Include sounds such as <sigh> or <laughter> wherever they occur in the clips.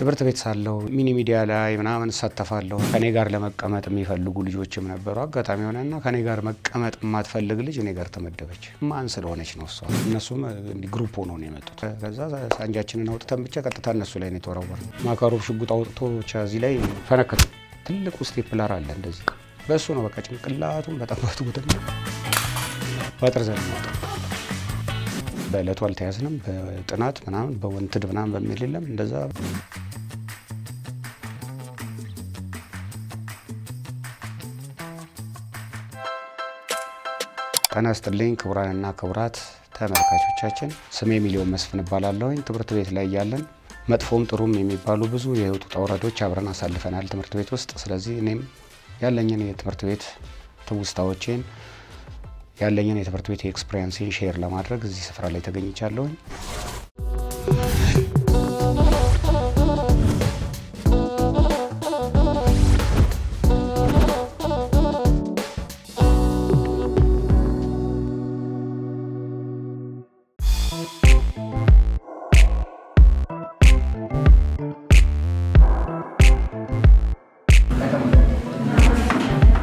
ትምህርት ቤት ሳለሁ ሚኒ ሚዲያ ላይ ምናምን እሳተፋለሁ። ከኔ ጋር ለመቀመጥ የሚፈልጉ ልጆችም ነበሩ። አጋጣሚ ሆነና ከኔ ጋር መቀመጥ የማትፈልግ ልጅ እኔ ጋር ተመደበች። ማን ስለሆነች ነው እሷ። እነሱም ግሩፕ ሆኖ ነው የመጡት። ከዛ ሳንጃችንን አውጥተን ብቻ ቀጥታ እነሱ ላይ ነው የተወረወር። ማካሮብ ሽጉጥ አውጥቶ ብቻ እዚህ ላይ ፈነከቱ። ትልቁ ስቴፕላር አለ እንደዚህ፣ በእሱ ነው በቃ ጭንቅላቱን በጠባቱ ጉትና በጥርዘን በእለቱ አልተያዝንም። በጥናት ምናምን በወንትድ ምናምን በሚል የለም እንደዛ ጤና ይስጥልኝ ክቡራንና ክቡራት ተመልካቾቻችን፣ ስሜ ሚሊዮን መስፍን እባላለሁኝ። ትምህርት ቤት ላይ እያለን መጥፎም ጥሩም የሚባሉ ብዙ የህይወት ውጣ ውረዶች አብረን አሳልፈናል ትምህርት ቤት ውስጥ። ስለዚህ እኔም ያለኝን የትምህርት ቤት ትውስታዎቼን ያለኝን የትምህርት ቤት experience ን share ለማድረግ እዚህ ስፍራ ላይ ተገኝቻለሁኝ።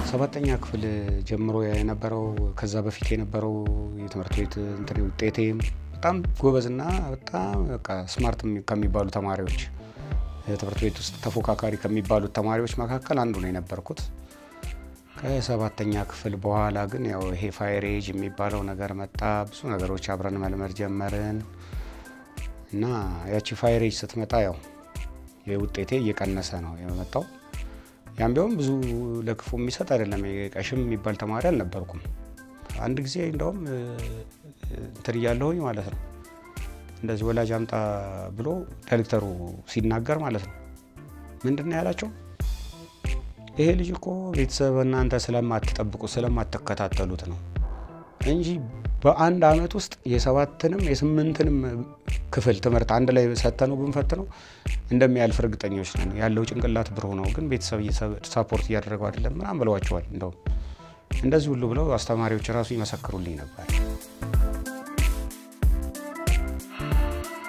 ሰባተኛ ክፍል ጀምሮ ከዛ በፊት የነበረው የትምህርት ቤት እንትን ውጤቴም በጣም ጎበዝና በጣም በቃ smart ከሚባሉ ተማሪዎች ትምህርት ቤት ውስጥ ተፎካካሪ ከሚባሉት ተማሪዎች መካከል አንዱ ነው የነበርኩት። ከሰባተኛ ክፍል በኋላ ግን ያው ይሄ fire age የሚባለው ነገር መጣ። ብዙ ነገሮች አብረን መልመድ ጀመርን እና ያቺ fire age ስትመጣ ያው የውጤቴ እየቀነሰ ነው የመጣው። ያም ቢሆን ብዙ ለክፉ የሚሰጥ አይደለም። ቀሽም የሚባል ተማሪ አልነበርኩም። አንድ ጊዜ እንደውም እንትን እያለሁኝ ማለት ነው እንደዚህ ወላጅ አምጣ ብሎ ዳይሬክተሩ ሲናገር ማለት ነው ምንድን ያላቸው? ይሄ ልጅ እኮ ቤተሰብ እናንተ ስለማትጠብቁ ስለማትከታተሉት ነው እንጂ በአንድ አመት ውስጥ የሰባትንም የስምንትንም ክፍል ትምህርት አንድ ላይ ሰተነው ብንፈትነው እንደሚያልፍ እርግጠኞች ነን። ያለው ጭንቅላት ብሩህ ነው፣ ግን ቤተሰብ support እያደረገው አይደለም ምናምን ብለዋቸዋል። እንደውም እንደዚህ ሁሉ ብለው አስተማሪዎች ራሱ ይመሰክሩልኝ ነበር።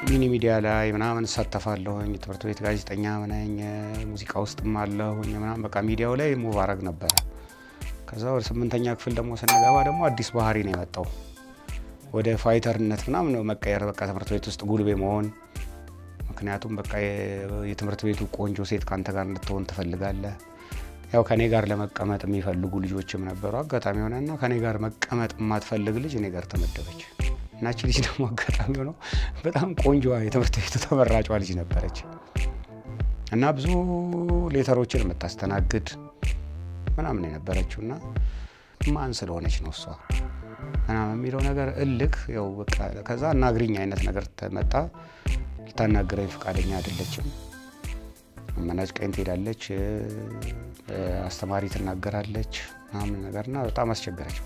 ሚኒ ሚዲያ ላይ ምናምን እሳተፋለሁኝ። ትምህርት ቤት ጋዜጠኛ ነኝ፣ ሙዚቃ ውስጥም አለሁኝ ምናምን በቃ ሚዲያው ላይ move ነበረ። ከዛ ወደ ስምንተኛ ክፍል ደግሞ ስንገባ ደግሞ አዲስ ባህሪ ነው የመጣው ወደ fighter ነት ምናምን ነው መቀየር። በቃ ትምህርት ቤት ውስጥ ጉልቤ መሆን ምክንያቱም በቃ የትምህርት ቤቱ ቆንጆ ሴት ከአንተ ጋር እንድትሆን ትፈልጋለህ። ያው ከኔ ጋር ለመቀመጥ የሚፈልጉ ልጆችም ነበሩ። አጋጣሚ ሆነና ከኔ ጋር መቀመጥ የማትፈልግ ልጅ እኔ ጋር ተመደበች። እናቺ ልጅ ደግሞ አጋጣሚ ሆነው በጣም ቆንጆዋ የትምህርት ቤቱ ተመራጯ ልጅ ነበረች እና ብዙ letter ኦችን የምታስተናግድ ምናምን የነበረችው እና ማን ስለሆነች ነው እሷ ምናምን የሚለው ነገር እልክ ያው በቃ ከዛ እናግሪኝ አይነት ነገር ተመጣ። ልታናግረኝ ፈቃደኛ አይደለችም። አመናጭቃኝ ትሄዳለች፣ አስተማሪ ትናገራለች ምናምን ነገርና በጣም አስቸገረች።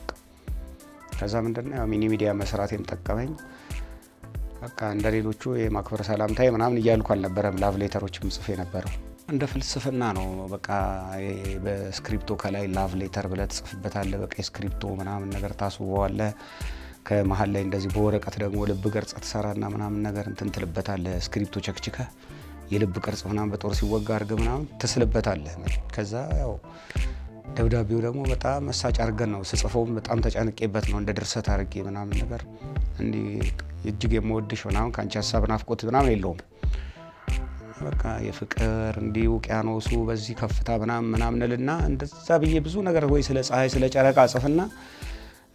ከዛ ምንድነው ያው ሚኒ ሚዲያ መስራቴም ጠቀመኝ። በቃ እንደ ሌሎቹ የማክበር ሰላምታዬ ምናምን እያልኩ አልነበረም love letter ኦችም ጽፌ ነበረ እንደ ፍልስፍና ነው። በቃ በስክሪፕቶ ከላይ love letter ብለህ ትጽፍበታለህ። በቃ የስክሪፕቶ ምናምን ነገር ታስውበዋለህ። ከመሀል ላይ እንደዚህ በወረቀት ደግሞ ልብ ቅርጽ ትሰራና ምናምን ነገር እንትን ትልበታለህ። ስክሪፕቶ ቸክችከህ የልብ ቅርጽ ምናምን በጦር ሲወጋ አድርገህ ምናምን ትስልበታለህ። ከዛ ያው ደብዳቤው ደግሞ በጣም መሳጭ አድርገን ነው ስጽፈውም በጣም ተጨንቄበት ነው እንደ ድርሰት አድርጌ ምናምን ነገር እንዲህ እጅግ የምወድሽ ምናምን ከአንቺ ሀሳብ ናፍቆት ምናምን የለውም በቃ የፍቅር እንዲህ ውቅያኖሱ በዚህ ከፍታ ምናምን ምናምንልና እንደዛ ብዬ ብዙ ነገር ወይ ስለ ፀሐይ ስለ ጨረቃ ጽፍና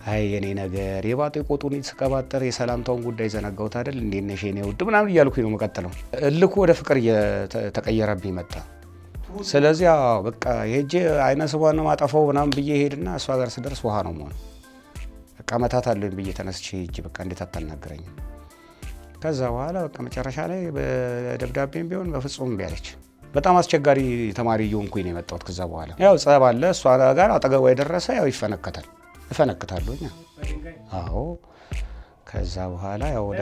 አይ የኔ ነገር የባጤ ቆጡን ስቀባጠር የሰላምታውን ጉዳይ ዘነጋሁት አይደል እንዴት ነሽ የኔ ውድ ምናምን እያልኩኝ ነው መቀጥለው። እልኩ ወደ ፍቅር እየተቀየረብኝ መጣ። ስለዚህ በቃ ሄጄ አይነ ስቧን ማጠፋው ምናምን ብዬ ሄድና እሷ ጋር ስደርስ ውሃ ነው መሆን በቃ መታት አለኝ ብዬ ተነስቼ ሄጄ በቃ እንዴት አታናግረኝም ከዛ በኋላ በቃ መጨረሻ ላይ በደብዳቤም ቢሆን በፍጹም እምቢ አለች። በጣም አስቸጋሪ ተማሪ እየሆንኩኝ ነው የመጣሁት። ከዛ በኋላ ያው ጸብ አለ። እሷ ጋር አጠገቧ የደረሰ ያው ይፈነከታል፣ እፈነክታለሁ። አዎ። ከዛ በኋላ ያው ወደ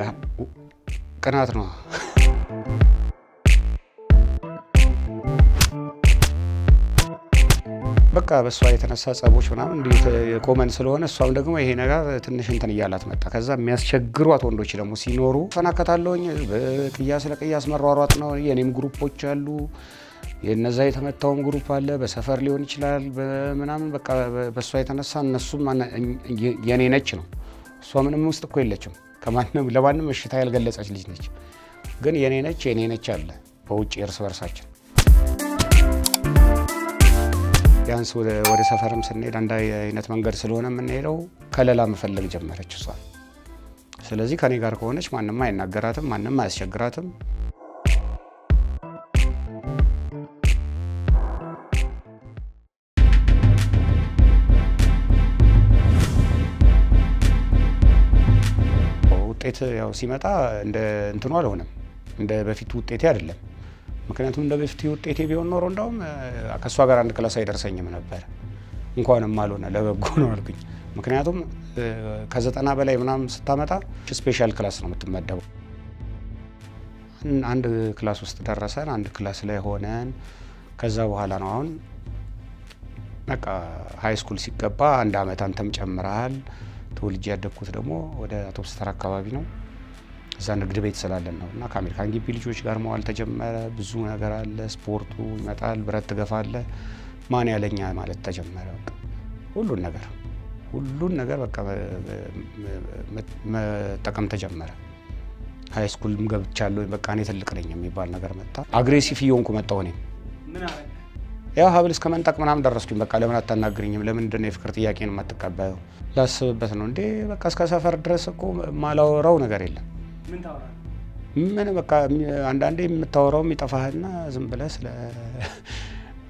ቅናት ነው በቃ በእሷ የተነሳ ጸቦች ምናምን እንዲህ ኮመን ስለሆነ እሷም ደግሞ ይሄ ነገር ትንሽ እንትን እያላት መጣ። ከዛ የሚያስቸግሯት ወንዶች ደግሞ ሲኖሩ ፈናከታለሁኝ። በቃ ቅያስ ለቅያስ መሯሯጥ ነው። የኔም group ኦች አሉ፣ የነዛ የተመታውም group አለ። በሰፈር ሊሆን ይችላል በምናምን በቃ በእሷ የተነሳ እነሱም የኔ ነች ነው። እሷ ምንም ውስጥ እኮ የለችም። ከማንም ለማንም እሺታ ያልገለጸች ልጅ ነች። ግን የኔ ነች የኔ ነች አለ በውጭ እርስ በርሳችን ቢያንስ ወደ ሰፈርም ስንሄድ አንድ አይነት መንገድ ስለሆነ የምንሄደው ከለላ መፈለግ ጀመረች እሷ። ስለዚህ ከኔ ጋር ከሆነች ማንም አይናገራትም፣ ማንም አያስቸግራትም። ውጤት ያው ሲመጣ እንደ እንትኑ አልሆነም፣ እንደ በፊቱ ውጤቴ አይደለም። ምክንያቱም እንደ በፊቱ ውጤቴ ቢሆን ኖሮ እንዳውም ከእሷ ጋር አንድ class አይደርሰኝም ነበር። እንኳንም አልሆነ ለበጎ ነው አልኩኝ። ምክንያቱም ከዘጠና በላይ ምናምን ስታመጣ special class ነው የምትመደበው። አንድ class ውስጥ ደረሰን፣ አንድ class ላይ ሆነን ከዛ በኋላ ነው አሁን በቃ high school ሲገባ አንድ አመት አንተም ጨምረሃል። ተወልጄ ያደግኩት ደግሞ ወደ አውቶብስ ተራ አካባቢ ነው። እዛ ንግድ ቤት ስላለን ነው እና ከአሜሪካን ግቢ ልጆች ጋር መዋል ተጀመረ። ብዙ ነገር አለ። ስፖርቱ ይመጣል፣ ብረት ትገፋለ፣ ማን ያለኛ ማለት ተጀመረ። ሁሉን ነገር ሁሉን ነገር በቃ መጠቀም ተጀመረ። high school ም ገብቻለሁ። በቃ እኔ ትልቅ ነኝ የሚባል ነገር መጣ። aggressive እየሆንኩ መጣሁ። እኔም ያው ሀብል እስከ መንጠቅ ምናምን ደረስኩኝ። በቃ ለምን አታናግርኝም? ለምንድን ነው የፍቅር ጥያቄን የማትቀበለው? ላስብበት ነው እንዴ። በቃ እስከ ሰፈር ድረስ እኮ ማላወራው ነገር የለም ምን በቃ አንዳንዴ የምታወራው የሚጠፋህና ዝም ብለህ ስለ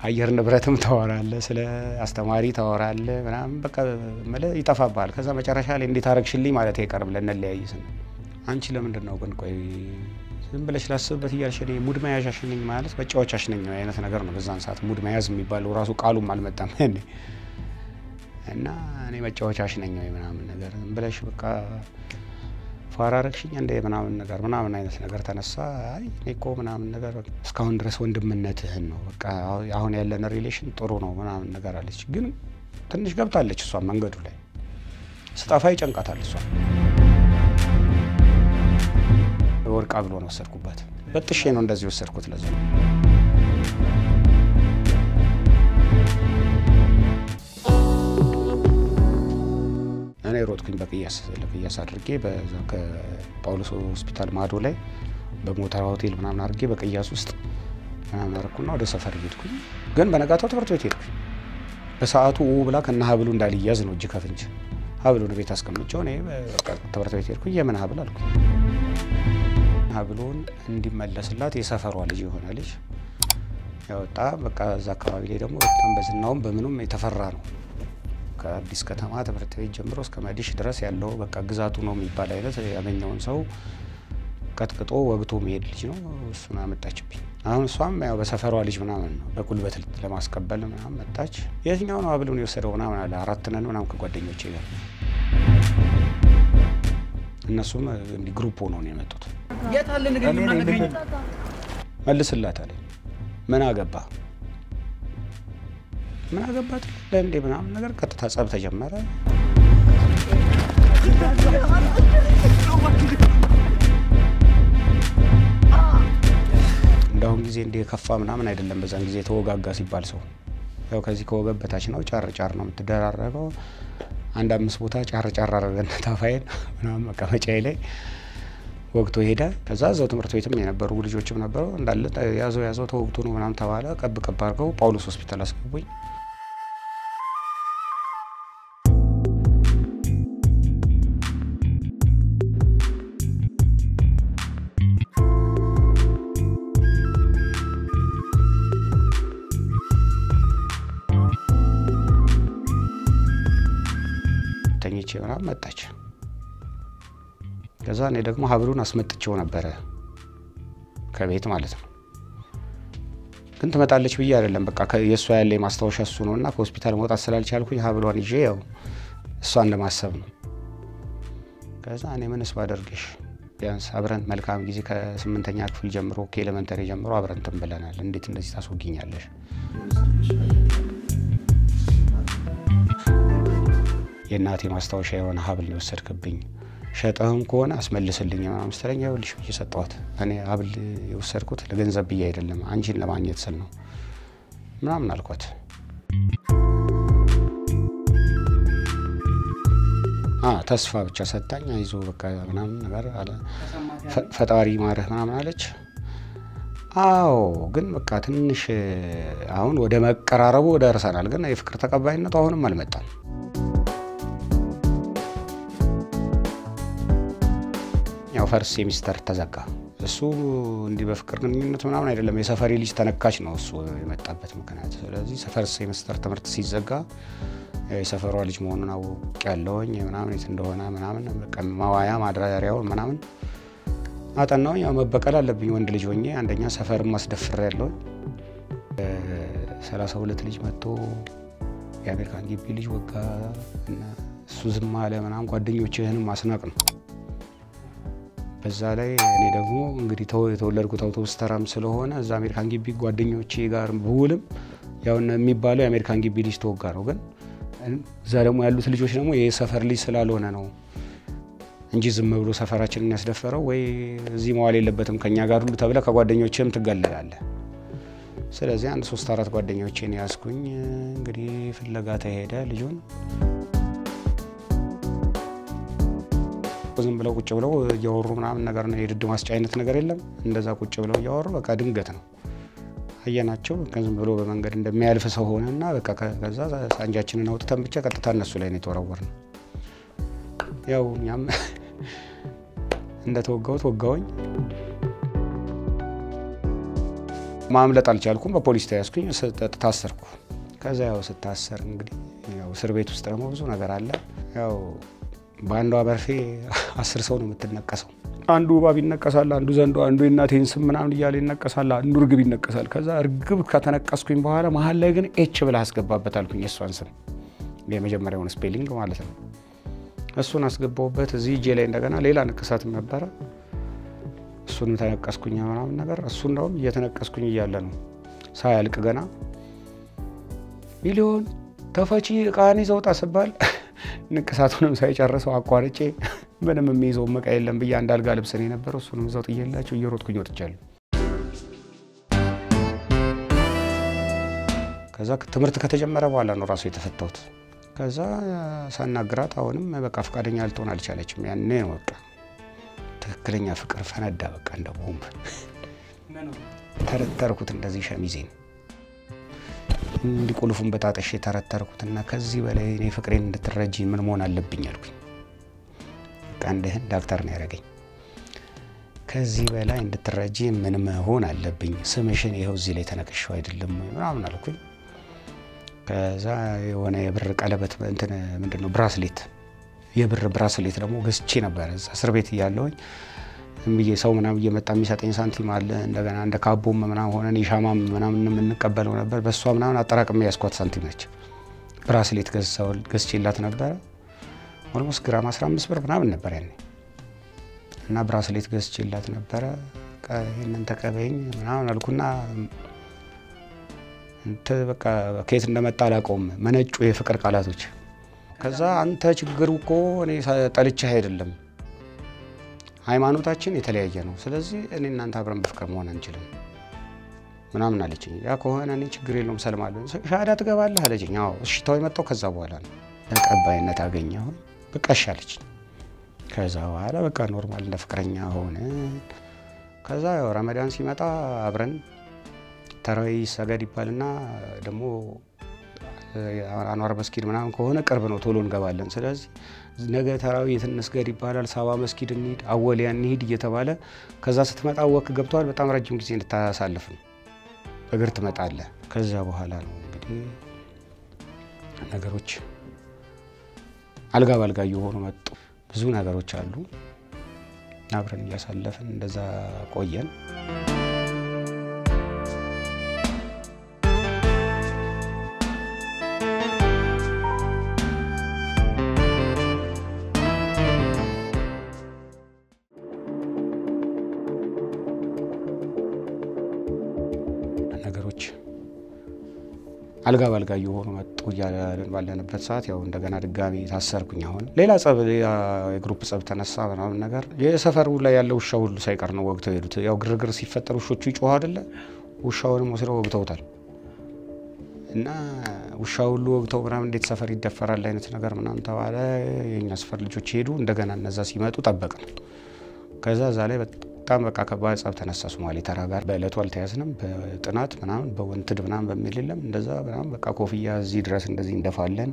አየር ንብረትም ታወራለህ፣ ስለ አስተማሪ ታወራለህ ምናምን በቃ ይጠፋብሃል። ከዛ መጨረሻ ላይ እንዴት አረግሽልኝ ማለት አይቀርም ልንለያይ ስንል አንቺ ለምንድን ነው ግን ቆይ ዝም ብለሽ ላስብበት እያልሽ እኔ ሙድ መያዣሽ ነኝ ማለት መጫወቻሽ ነኝ አይነት ነገር ነው። በዛን ሰዓት ሙድ መያዝ የሚባለው ራሱ ቃሉም አልመጣም <laughs> እና እኔ መጫወቻሽ ነኝ ወይ ምናምን ነገር ዝም ብለሽ በቃ ፋራ አረግሽኝ እንደ ምናምን ነገር ምናምን አይነት ነገር ተነሳ። አይ እኔ እኮ ምናምን ነገር እስካሁን ድረስ ወንድምነትህን ነው በቃ አሁን ያለን relation ጥሩ ነው ምናምን ነገር አለች። ግን ትንሽ ገብታለች እሷ መንገዱ ላይ ስጠፋ ይጨንቃታል። እሷ ወርቋ ብሎ ነው ወሰድኩባት። በጥሼ ነው እንደዚህ ወሰድኩት። ለዚ እኔ ሮጥኩኝ በቅያስ ለቅያስ አድርጌ ከጳውሎስ ሆስፒታል ማዶ ላይ በሞተር ሆቴል ምናምን አድርጌ በቅያስ ውስጥ ምናምን አደረኩና ወደ ሰፈር ሄድኩኝ። ግን በነጋታው ትምህርት ቤት ሄድኩኝ። በሰዓቱ ብላ ከነ ሀብሉ እንዳልያዝ ነው እጅ ከፍንጅ ሀብሉን ቤት አስቀምጨው እኔ ትምህርት ቤት ሄድኩኝ። የምን ሀብል አልኩኝ። ሀብሉን እንዲመለስላት የሰፈሯ ልጅ የሆነ ልጅ ያወጣ በቃ እዛ አካባቢ ላይ ደግሞ በጣም በዝናውም በምኑም የተፈራ ነው ከአዲስ ከተማ ትምህርት ቤት ጀምሮ እስከ መዲሽ ድረስ ያለው በቃ ግዛቱ ነው የሚባል አይነት ያገኘውን ሰው ቀጥቅጦ ወግቶ መሄድ ልጅ ነው። እሱን አመጣችብኝ። አሁን እሷም ያው በሰፈሯ ልጅ ምናምን ነው በጉልበት ለማስቀበል ምናምን መጣች። የትኛው ነው ሀብሉን የወሰደው ምናምን አለ። አራት ነን ምናምን ከጓደኞቼ ጋር እነሱም እንዲህ ግሩፕ ሆነው ነው የመጡት። መልስላት አለኝ። ምን አገባ ምን አገባት ለእንዴ ምናምን ነገር ቀጥታ ጸብ ተጀመረ። እንዳሁን ጊዜ እንደ የከፋ ምናምን አይደለም። በዛን ጊዜ ተወጋጋ ሲባል ሰው ያው ከዚህ ከወገብ በታች ነው፣ ጫር ጫር ነው የምትደራረገው። አንድ አምስት ቦታ ጫር ጫር አረገን ታፋይን <laughs> ምናምን መቀመጫዬ ላይ ወግቶ ሄደ። ከዛ እዛው ትምህርት ቤትም የነበሩ ልጆችም ነበሩ እንዳለ ያዘው ያዘው ተወግቶ ነው ምናምን ተባለ። ቀብ ቀብ አድርገው ጳውሎስ ሆስፒታል አስገቡኝ። ምናምን መጣች። ከዛ እኔ ደግሞ ሀብሉን አስመጥቼው ነበረ ከቤት ማለት ነው። ግን ትመጣለች ብዬ አይደለም በቃ የእሷ ያለ ማስታወሻ እሱ ነው እና ከሆስፒታል መውጣት ስላልቻልኩኝ ሀብሏን ይዤ ያው እሷን ለማሰብ ነው። ከዛ እኔ ምንስ ባደርግሽ ቢያንስ አብረን መልካም ጊዜ ከስምንተኛ ክፍል ጀምሮ ከኤሌመንተሪ ጀምሮ አብረን ብለናል። እንዴት እንደዚህ ታስወጊኛለሽ? የእናቴ ማስታወሻ የሆነ ሀብል ነው የወሰድክብኝ፣ ሸጠህም ከሆነ አስመልስልኝ ምናምን ስትለኝ ይኸውልሽ ብዬ ሰጠኋት። እኔ ሀብል የወሰድኩት ለገንዘብ ብዬ አይደለም አንቺን ለማግኘት ስል ነው ምናምን አልኳት። ተስፋ ብቻ ሰጣኝ። አይዞ በቃ ምናምን ነገር አለ ፈጣሪ ማረህ ምናምን አለች። አዎ ግን በቃ ትንሽ አሁን ወደ መቀራረቡ ደርሰናል፣ ግን የፍቅር ተቀባይነቱ አሁንም አልመጣም። first semester ተዘጋ። እሱ እንዲህ በፍቅር ግንኙነት ምናምን አይደለም፣ የሰፈሬ ልጅ ተነካች ነው እሱ የመጣበት ምክንያት። ስለዚህ first semester ትምህርት ሲዘጋ የሰፈሯ ልጅ መሆኑን አውቅ ያለውኝ ምናምን የት እንደሆነ ምናምን መዋያ ማደሪያውን ምናምን አጠናውኝ። ያው መበቀል አለብኝ ወንድ ልጅ ሆኜ አንደኛ ሰፈርም ማስደፍር ያለውኝ ሰላሳ ሁለት ልጅ መጥቶ የአሜሪካን ግቢ ልጅ ወጋ እና እሱ ዝም አለ ምናምን ጓደኞችህንም ማስናቅ ነው። በዛ ላይ እኔ ደግሞ እንግዲህ የተወለድኩት አውቶቡስ ተራም ስለሆነ እዛ አሜሪካን ግቢ ጓደኞቼ ጋር ብውልም ያው የሚባለው የአሜሪካን ግቢ ልጅ ተወጋ ነው ግን እዛ ደግሞ ያሉት ልጆች ደግሞ የሰፈር ልጅ ስላልሆነ ነው እንጂ ዝም ብሎ ሰፈራችንን ያስደፈረው ወይ እዚህ መዋል የለበትም ከኛ ጋር ሁሉ ተብለ ከጓደኞችም ትገለላለህ። ስለዚህ አንድ ሶስት አራት ጓደኞቼን ያዝኩኝ። እንግዲህ ፍለጋ ተሄደ። ልጁን ዝም ብለው ቁጭ ብለው እያወሩ ምናምን ነገር ነው። የድድ ማስጫ አይነት ነገር የለም። እንደዛ ቁጭ ብለው እያወሩ በቃ ድንገት ነው አየናቸው። ዝም ብሎ በመንገድ እንደሚያልፍ ሰው ሆነና በቃ ከዛ ሳንጃችንን አውጥተን ብቻ ቀጥታ እነሱ ላይ ነው የተወረወር ነው። ያው እኛም <laughs> እንደተወጋሁት ወጋውኝ። ማምለጥ አልቻልኩም። በፖሊስ ተያዝኩኝ፣ ታሰርኩ። ከዛ ያው ስታሰር እንግዲህ ያው እስር ቤት ውስጥ ደግሞ ብዙ ነገር አለ። ያው በአንዷ መርፌ አስር ሰው ነው የምትነቀሰው። አንዱ እባብ ይነቀሳል፣ አንዱ ዘንዶ፣ አንዱ የእናቴን ስም ምናምን እያለ ይነቀሳል፣ አንዱ እርግብ ይነቀሳል። ከዛ እርግብ ከተነቀስኩኝ በኋላ መሀል ላይ ግን H ብላ አስገባበት አልኩኝ፣ የእሷን ስም የመጀመሪያውን spelling ማለት ነው። እሱን አስገባውበት። እዚህ እጄ ላይ እንደገና ሌላ ንቅሳትም ነበረ። እሱንም ተነቀስኩኝ ምናምን ነገር። እሱ እንደውም እየተነቀስኩኝ እያለ ነው ሳያልቅ ገና ሚሊዮን ተፈቺ እቃን ይዘውጣ ስባል ንቅሳቱንም ሳይጨርሰው አቋርጬ ምንም የሚይዘው እቃ የለም ብዬ አንድ አልጋ ልብስ ነው የነበረው። እሱንም እዛው ጥዬላቸው እየሮጥኩኝ ወጥቻለሁ። ከዛ ትምህርት ከተጀመረ በኋላ ነው ራሱ የተፈታሁት። ከዛ ሳናግራት አሁንም በቃ ፈቃደኛ ልትሆን አልቻለችም። ያኔ ነው በቃ ትክክለኛ ፍቅር ፈነዳ። በቃ እንደ ቦምብ ተረተርኩት እንደዚህ ሸሚዜን እንዲህ ቁልፉን በጣጠሽ የተረተርኩትና ከዚህ በላይ እኔ ፍቅሬን እንድትረጂ ምን መሆን አለብኝ አልኩኝ። እንደህን ዳክተር ነው ያደረገኝ። ከዚህ በላይ እንድትረጂ ምን መሆን አለብኝ? ስምሽን ይኸው እዚህ ላይ ተነቅሸው አይደለም ምናምን አልኩኝ። ከዛ የሆነ የብር ቀለበት እንትን ምንድን ነው bracelet፣ የብር bracelet ደግሞ ገዝቼ ነበረ እስር ቤት እያለሁኝ ብዬ ሰው ምናምን እየመጣ የሚሰጠኝ ሳንቲም አለ። እንደገና እንደ ካቦም ምናምን ሆነን የሻማም ምናምን የምንቀበለው ነበር። በእሷ ምናምን አጠራቅሜ ያገኘኋት ሳንቲም ነች። bracelet ገዝቼላት ነበረ። almost ግራም 15 ብር ምናምን ነበር ያኔ እና bracelet ገዝቼላት ነበረ። ይህንን ተቀበይኝ ምናምን አልኩና በቃ ከየት እንደመጣ አላውቀውም። መነጩ የፍቅር ቃላቶች። ከዛ አንተ ችግሩ እኮ እኔ ጠልቼህ አይደለም ሃይማኖታችን የተለያየ ነው። ስለዚህ እኔና አንተ አብረን በፍቅር መሆን አንችልም ምናምን አለችኝ። ያ ከሆነ እኔ ችግር የለውም ሰልማለሁ። ሻሃዳ ትገባለህ አለችኝ። አዎ እሺታው የመጣው ከዛ በኋላ ነው። ተቀባይነት አገኘሁ። በቃ እሺ አለችኝ። ከዛ በኋላ በቃ normal እንደ ፍቅረኛ ሆነ። ከዛ ያው ረመዳን ሲመጣ አብረን ተራዊ ሰገድ ይባልና ደግሞ አኗር መስጊድ ምናምን ከሆነ ቅርብ ነው፣ ቶሎ እንገባለን። ስለዚህ ነገ ተራዊ የት እንስገድ ይባላል። ሳባ መስጊድ እንሂድ፣ አወሊያ እንሂድ እየተባለ ከዛ ስትመጣ ወክ ገብተዋል። በጣም ረጅም ጊዜ እንድታሳልፍ ነው፣ እግር ትመጣለህ። ከዛ በኋላ ነው እንግዲህ ነገሮች አልጋ ባልጋ እየሆኑ መጡ። ብዙ ነገሮች አሉ። አብረን እያሳለፍን እንደዛ ቆየን። አልጋ ባልጋ እየሆኑ መጡ ባለንበት ሰዓት ያው እንደገና ድጋሚ ታሰርኩኝ። አሁን ሌላ ጸብ፣ የ group ጸብ ተነሳ ምናምን ነገር የሰፈሩ ላይ ያለ ውሻ ሁሉ ሳይቀር ነው ወግተው ሄዱት። ያው ግርግር ሲፈጠር ውሾቹ ይጮሁ አይደለ? ውሻውንም ወስደው ወግተውታል። እና ውሻ ሁሉ ወግተው ምናምን እንዴት ሰፈር ይደፈራል አይነት ነገር ምናምን ተባለ። የእኛ ሰፈር ልጆች ሄዱ። እንደገና እነዛ ሲመጡ ጠበቅን። ከዛ እዛ ላይ በጣም በቃ ከባድ ጸብ ተነሳ። ሶማሌ ተራ ጋር በእለቱ አልተያዝንም። በጥናት ምናምን በወንትድ ምናምን በሚል የለም እንደዛ ምናምን በቃ ኮፍያ እዚህ ድረስ እንደዚህ እንደፋለን፣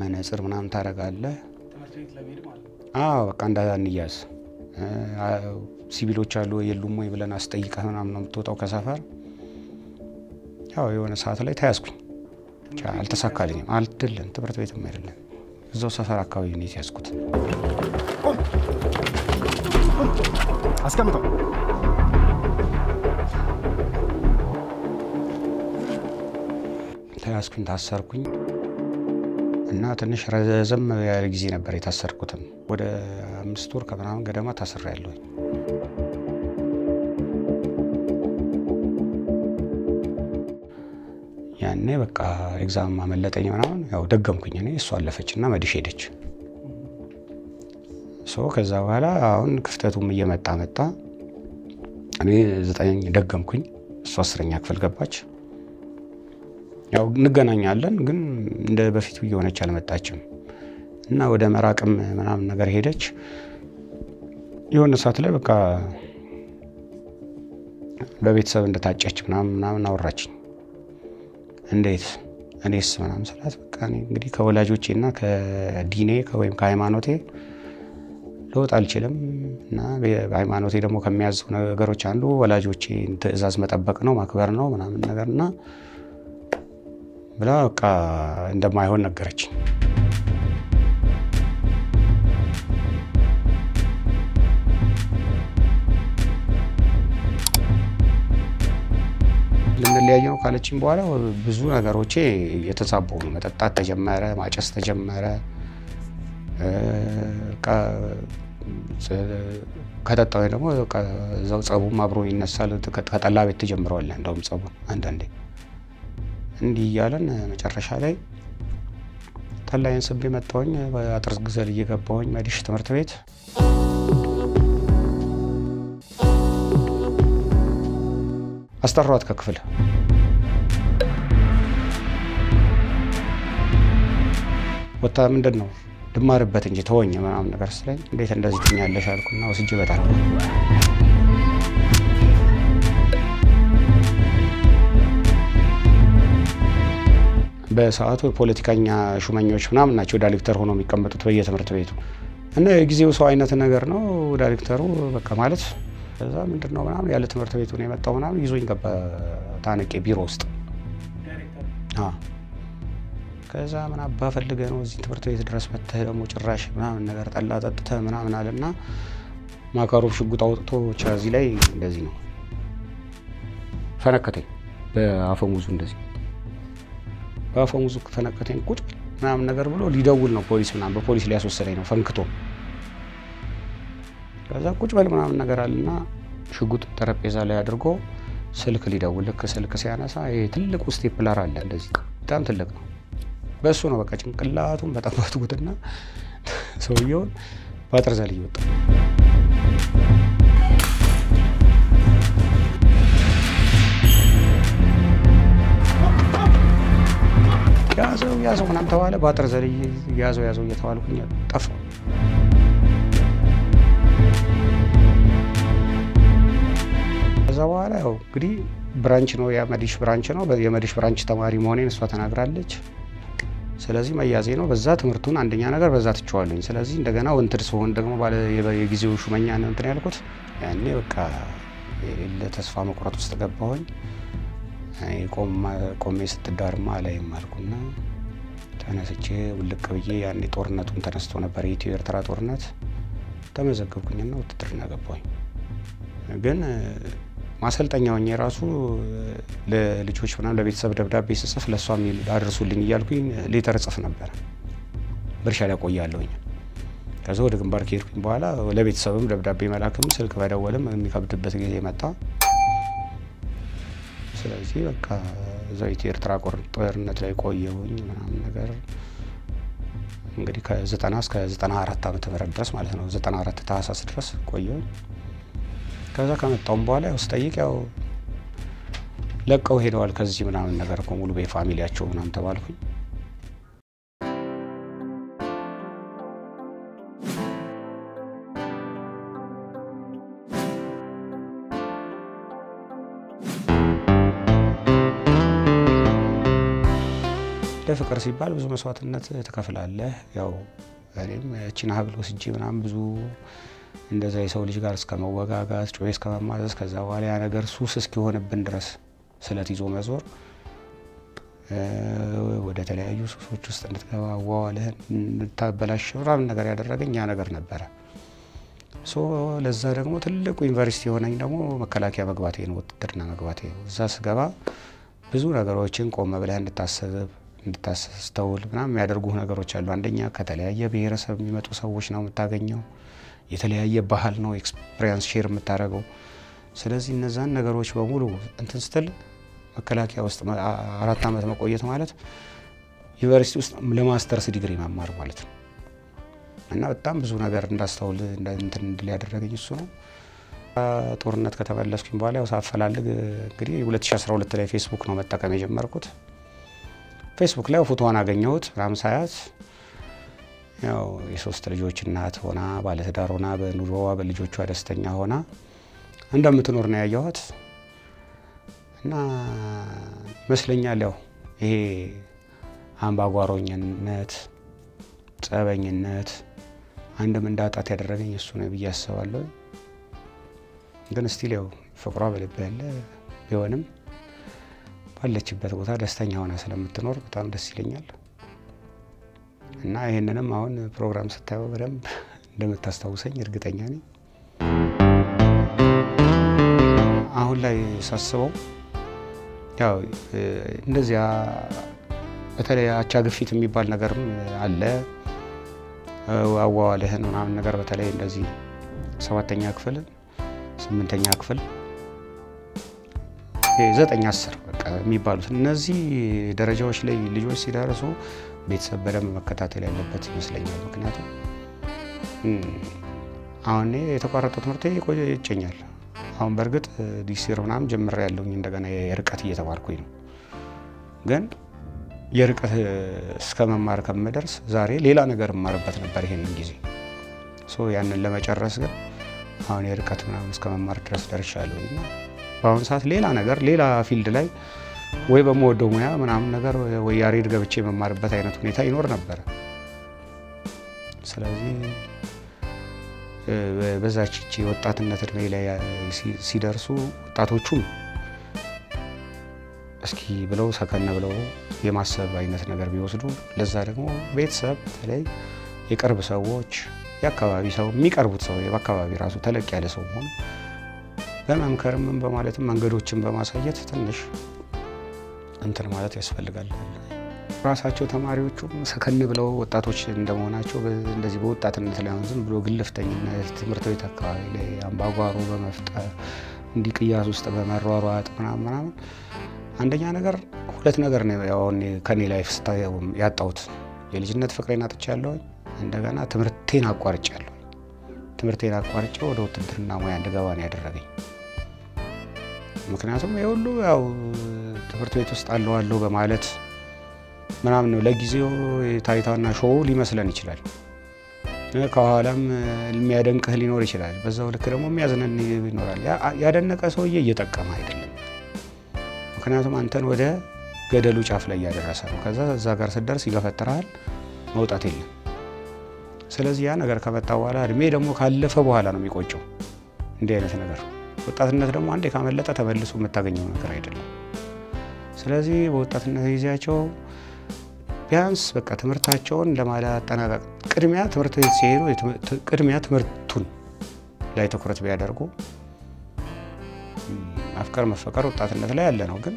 መነጽር ምናምን ታረጋለህ። አዎ በቃ እንዳንያዝ ሲቪሎች አሉ የሉም ወይ ብለን አስጠይቀህ ምናምን ነው የምትወጣው ከሰፈር። ያው የሆነ ሰዓት ላይ ተያዝኩኝ። አልተሳካልኝም። አልድልን ትምህርት ቤትም አይደለም እዛው ሰፈር አካባቢ ነው የተያዝኩት። አስቀምጠው። ተያዝኩኝ፣ ታሰርኩኝ እና ትንሽ ረዘም ያለ ጊዜ ነበር የታሰርኩትም። ወደ አምስት ወር ከምናምን ገደማ ታስሬ ያለሁኝ። ያኔ በቃ ኤግዛም አመለጠኝ ምናምን ያው ደገምኩኝ። እኔ እሷ አለፈች እና መድሽ ሄደች። ከዛ በኋላ አሁን ክፍተቱም እየመጣ መጣ። እኔ ዘጠኝ ደገምኩኝ፣ እሷ አስረኛ ክፍል ገባች። ያው እንገናኛለን፣ ግን እንደ በፊቱ እየሆነች አልመጣችም እና ወደ መራቅም ምናምን ነገር ሄደች። የሆነ ሰዓት ላይ በቃ በቤተሰብ እንደታጨች ምናምን ምናምን አወራችኝ። እንዴት እኔስ ምናምን ስላት በቃ እንግዲህ ከወላጆቼ እና ከዲኔ ወይም ከሃይማኖቴ ልወጥ አልችልም እና በሃይማኖቴ ደግሞ ከሚያዙ ነገሮች አንዱ ወላጆቼ ትዕዛዝ መጠበቅ ነው ማክበር ነው ምናምን ነገር እና ብላ በቃ እንደማይሆን ነገረችኝ። ልንለያየ ነው ካለችኝ በኋላ ብዙ ነገሮቼ የተዛበው ነው። መጠጣት ተጀመረ፣ ማጨስ ተጀመረ። ከጠጣሁ ደግሞ እዛው ጸቡም አብሮ ይነሳል። ከጠላ ቤት ትጀምረዋለህ እንደውም ጸቡን አንዳንዴ እንዲህ እያለን መጨረሻ ላይ ጠላይን ስቤ መጣሁኝ። በአጥር ግዘል እየገባሁኝ መዲሽ ትምህርት ቤት አስጠሯት ከክፍል ወታ ምንድን ነው ልማርበት እንጂ ተወኝ ምናምን ነገር ስለኝ እንዴት እንደዚህ ትኛለሽ አልኩና ወስጄ በጣም በሰዓቱ የፖለቲከኛ ሹመኞች ምናምን ናቸው ዳይሬክተር ሆኖ የሚቀመጡት በየትምህርት ቤቱ። እና የጊዜው ሰው አይነት ነገር ነው ዳይሬክተሩ በቃ ማለት ከዛ ምንድን ነው ምናምን ያለ ትምህርት ቤቱ ነው የመጣው ምናምን ይዞኝ ገባ ታነቄ ቢሮ ውስጥ ከዛ ምን አባ ፈልገህ ነው እዚህ ትምህርት ቤት ድረስ መተህ ደግሞ ጭራሽ ምናምን ነገር ጠላ ጠጥተህ ምናምን አለና ማካሮብ ሽጉጥ አውጥቶ እዚህ ላይ እንደዚህ ነው። ፈነከተኝ በአፈሙዙ እንደዚህ በአፈሙዙ ፈነከተኝ ቁጭ ምናምን ነገር ብሎ ሊደውል ነው ፖሊስ ምናምን በፖሊስ ሊያስወሰደኝ ነው ፈንክቶ። ከዛ ቁጭ በል ምናምን ነገር አለና ሽጉጥ ጠረጴዛ ላይ አድርጎ ስልክ ሊደውል ልክ ስልክ ሲያነሳ ይሄ ትልቁ stapler አለ እንደዚህ በጣም ትልቅ ነው በእሱ ነው በቃ ጭንቅላቱን በጣም ሰውየውን በአጥር ዘል እየወጣ ያዘው ያዘው ምናምን ተባለ። በአጥር ዘል ያዘው ያዘው እየተባልኩኝ ጠፋ። ከዛ በኋላ ያው እንግዲህ ብራንች ነው የመዲሽ ብራንች ነው። የመዲሽ ብራንች ተማሪ መሆኔን እሷ ተናግራለች። ስለዚህ መያዜ ነው። በዛ ትምህርቱን አንደኛ ነገር በዛ ትችዋለኝ። ስለዚህ እንደገና ወንትድ ስሆን ደግሞ ባለ የጊዜው ሹመኛ ነው እንትን ያልኩት ያኔ በቃ የሌለ ተስፋ መቁረጥ ውስጥ ገባሁኝ። ቆሜ ስትዳርማ አላይም አልኩና ተነስቼ ውልቅ ብዬ ያኔ ጦርነቱን ተነስቶ ነበር የኢትዮ ኤርትራ ጦርነት ተመዘገብኩኝና ውትድርና ገባሁኝ። ግን ማሰልጠኛ ሆኜ የራሱ ለልጆች ምናምን ለቤተሰብ ደብዳቤ ስጽፍ ለእሷ አድርሱልኝ እያልኩኝ letter እጽፍ ነበር። ብርሻ ላይ ቆያለሁኝ። ከዛ ወደ ግንባር ከሄድኩኝ በኋላ ለቤተሰብም ደብዳቤ መላክም ስልክ በደወልም የሚከብድበት ጊዜ መጣ። ስለዚህ በቃ እዛው ኢትዮ ኤርትራ ጦርነት ላይ ቆየሁኝ ምናምን ነገር እንግዲህ ከዘጠና እስከ ዘጠና አራት ዓመተ ምህረት ድረስ ማለት ነው። ዘጠና አራት ታህሳስ ድረስ ቆየሁኝ። ከዛ ከመጣውም በኋላ ያው ስጠይቅ ያው ለቀው ሄደዋል ከዚህ ምናምን ነገር እኮ ሙሉ በፋሚሊያቸው ምናምን ተባልኩኝ። ለፍቅር ሲባል ብዙ መስዋዕትነት ትከፍላለህ። ያው እኔም እቺን ሀብል ወስጄ ምናምን ብዙ እንደዛ የሰው ልጅ ጋር እስከ መወጋጋት ጮቤ እስከ መማዘዝ ከዛ በኋላ ያ ነገር ሱስ እስኪሆንብን ድረስ ስለት ይዞ መዞር ወደ ተለያዩ ሱሶች ውስጥ እንድትገባ አዋዋልህን እንድታበላሽ ምናምን ነገር ያደረገኝ ያ ነገር ነበረ። so ለዛ ደግሞ ትልቁ ዩኒቨርሲቲ የሆነኝ ደግሞ መከላከያ መግባቴ ነው፣ ውትድርና መግባቴ ነው። እዛ ስገባ ብዙ ነገሮችን ቆመ ብለህ እንድታስብ እንድታስተውል ምናምን የሚያደርጉ ነገሮች አሉ። አንደኛ ከተለያየ ብሔረሰብ የሚመጡ ሰዎች ነው የምታገኘው። የተለያየ ባህል ነው experience share የምታደርገው። ስለዚህ እነዛን ነገሮች በሙሉ እንትን ስትል መከላከያ ውስጥ አራት ዓመት መቆየት ማለት ዩኒቨርሲቲ ውስጥ ለማስተርስ ዲግሪ መማር ማለት ነው እና በጣም ብዙ ነገር እንዳስተውል እንትን እንድል ያደረገኝ እሱ ነው። ጦርነት ከተመለስኩኝ በኋላ ያው ሳፈላልግ እንግዲህ 2012 ላይ ፌስቡክ ነው መጠቀም የጀመርኩት። ፌስቡክ ላይ ፎቶዋን አገኘሁት ምናምን ሳያት ያው የሶስት ልጆች እናት ሆና ባለትዳር ሆና በኑሮዋ በልጆቿ ደስተኛ ሆና እንደምትኖር ነው ያየኋት እና ይመስለኛል ያው ይሄ አምባጓሮኝነት፣ ጸበኝነት አንድም እንዳጣት ያደረገኝ እሱ ነው ብዬ አስባለሁ። ግን ስቲል ያው ፍቅሯ በልብ ያለ ቢሆንም ባለችበት ቦታ ደስተኛ ሆና ስለምትኖር በጣም ደስ ይለኛል እና ይህንንም አሁን ፕሮግራም ስታየው በደንብ እንደምታስታውሰኝ እርግጠኛ ነኝ። አሁን ላይ ሳስበው ያው እንደዚያ በተለይ አቻ ግፊት የሚባል ነገርም አለ። አዋዋልህን ምናምን ነገር በተለይ እንደዚህ ሰባተኛ ክፍል ስምንተኛ ክፍል ዘጠኝ አስር በቃ የሚባሉት እነዚህ ደረጃዎች ላይ ልጆች ሲደርሱ ቤተሰብ በደንብ መከታተል ያለበት ይመስለኛል። ምክንያቱም አሁን የተቋረጠው ትምህርት ይቆየኛል። አሁን በእርግጥ ዲሲር ምናምን ጀምሬ ያለሁኝ እንደገና የርቀት እየተማርኩኝ ነው። ግን የርቀት እስከ መማር ከምደርስ ዛሬ ሌላ ነገር እማርበት ነበር ይሄንን ጊዜ ያንን ለመጨረስ ግን አሁን የርቀት ምናምን እስከ መማር ድረስ ደርሻለሁኝ እና በአሁኑ ሰዓት ሌላ ነገር ሌላ ፊልድ ላይ ወይ በምወደው ሙያ ምናምን ነገር ወይ ያሬድ ገብቼ የመማርበት አይነት ሁኔታ ይኖር ነበረ። ስለዚህ በዛች ወጣትነት እድሜ ላይ ሲደርሱ ወጣቶቹም እስኪ ብለው ሰከነ ብለው የማሰብ አይነት ነገር ቢወስዱ፣ ለዛ ደግሞ ቤተሰብ በተለይ የቅርብ ሰዎች፣ የአካባቢ ሰው የሚቀርቡት ሰው በአካባቢ ራሱ ተለቅ ያለ ሰው መሆኑ በመምከርም በማለትም መንገዶችን በማሳየት ትንሽ እንትን ማለት ያስፈልጋል። ራሳቸው ተማሪዎቹም ሰከን ብለው ወጣቶች እንደመሆናቸው እንደዚህ በወጣትነት ላይ አሁን ዝም ብሎ ግልፍተኝነት ትምህርት ቤት አካባቢ ላይ አምባጓሮ በመፍጠር እንዲህ ቅያስ ውስጥ በመሯሯጥ ምናምን ምናምን አንደኛ ነገር ሁለት ነገር ነው ከኔ life ስታየው ያጣሁት የልጅነት ፍቅሬን አጥቻለሁ። እንደገና ትምህርቴን አቋርጫለሁ። ትምህርቴን አቋርጬ ወደ ውትድርና ሙያ እንድገባ ነው ያደረገኝ። ምክንያቱም የሁሉ ያው ትምህርት ቤት ውስጥ አለው በማለት ምናምን ነው ለጊዜው ታይታና show ሊመስለን ይችላል። ከኋላም የሚያደንቅህ ሊኖር ይችላል። በዛው ልክ ደግሞ የሚያዝነን ይኖራል። ያደነቀ ሰውዬ እየጠቀመ አይደለም። ምክንያቱም አንተን ወደ ገደሉ ጫፍ ላይ እያደረሰ ነው። ከዛ እዛ ጋር ስደርስ ይገፈጥረሃል፣ መውጣት የለም። ስለዚህ ያ ነገር ከመጣ በኋላ እድሜ ደግሞ ካለፈ በኋላ ነው የሚቆጨው እንዲህ አይነት ነገር። ወጣትነት ደግሞ አንዴ ካመለጠ ተመልሶ የምታገኘው ነገር አይደለም። ስለዚህ በወጣትነት ጊዜያቸው ቢያንስ በቃ ትምህርታቸውን ለማጠናቀቅ ቅድሚያ ትምህርት ቤት ሲሄዱ ቅድሚያ ትምህርቱን ላይ ትኩረት ቢያደርጉ ማፍቀር መፈቀር ወጣትነት ላይ ያለ ነው። ግን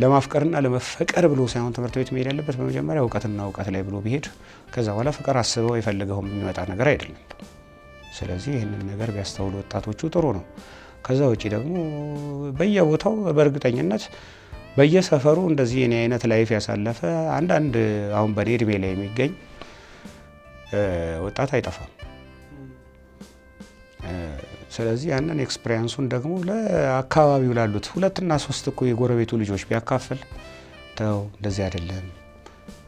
ለማፍቀርና ለመፈቀር ብሎ ሳይሆን ትምህርት ቤት መሄድ ያለበት በመጀመሪያ እውቀትና እውቀት ላይ ብሎ ቢሄድ ከዛ በኋላ ፍቅር አስበው የፈልገው የሚመጣ ነገር አይደለም። ስለዚህ ይህንን ነገር ቢያስተውሉ ወጣቶቹ ጥሩ ነው። ከዛ ውጪ ደግሞ በየቦታው በእርግጠኝነት በየሰፈሩ እንደዚህ እኔ አይነት life ያሳለፈ አንዳንድ አሁን በኔ እድሜ ላይ የሚገኝ ወጣት አይጠፋም። ስለዚህ ያንን experience ኡን ደግሞ ለአካባቢው ላሉት ሁለትና ሶስት እኮ የጎረቤቱ ልጆች ቢያካፍል ተው እንደዚህ አይደለም፣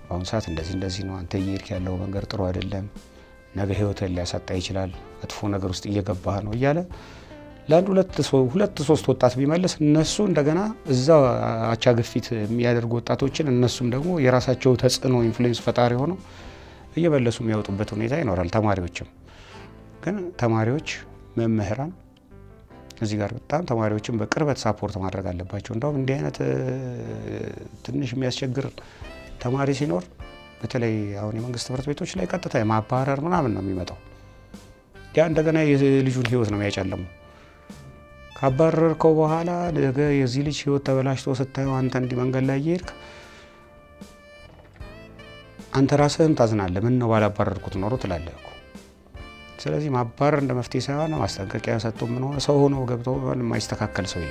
በአሁኑ ሰዓት እንደዚህ እንደዚህ ነው፣ አንተ እየሄድክ ያለው መንገድ ጥሩ አይደለም፣ ነገ ህይወትን ሊያሳጣ ይችላል፣ መጥፎ ነገር ውስጥ እየገባህ ነው እያለ ለአንድ ሁለት ሶስት ወጣት ቢመልስ እነሱ እንደገና እዛ አቻ ግፊት የሚያደርጉ ወጣቶችን እነሱም ደግሞ የራሳቸው ተጽዕኖ influence ፈጣሪ ሆነው እየመለሱ የሚያወጡበት ሁኔታ ይኖራል። ተማሪዎችም ግን ተማሪዎች መምህራን እዚህ ጋር በጣም ተማሪዎችን በቅርበት support ማድረግ አለባቸው። እንደውም እንዲህ አይነት ትንሽ የሚያስቸግር ተማሪ ሲኖር በተለይ አሁን የመንግስት ትምህርት ቤቶች ላይ ቀጥታ የማባረር ምናምን ነው የሚመጣው። ያ እንደገና የልጁን ህይወት ነው የሚያጨልሙ። ካባረርከው በኋላ ነገ የዚህ ልጅ ህይወት ተበላሽቶ ስታየው አንተ እንዲህ መንገድ ላይ እየሄድክ አንተ ራስህም ታዝናለህ። ምን ነው ባላባረርኩት ኖሮ ትላለህ እኮ። ስለዚህ ማባረር እንደ መፍትሄ ሳይሆን ማስጠንቀቂያ ሰጥቶ ምን ሆነ ሰው ሆኖ ገብቶ የማይስተካከል ሰው